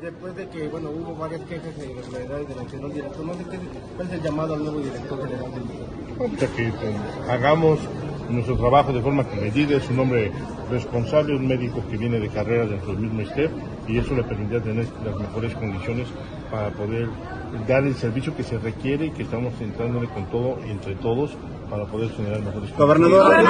Después de que bueno hubo varias quejas de irregularidades del anterior director, no sé qué cuál es el llamado al nuevo director general del que pues, hagamos nuestro trabajo de forma que medida, es un hombre responsable, un médico que viene de carrera dentro del mismo STEP y eso le permitirá tener las mejores condiciones para poder dar el servicio que se requiere y que estamos entrándole con todo entre todos para poder generar mejores Gobernador,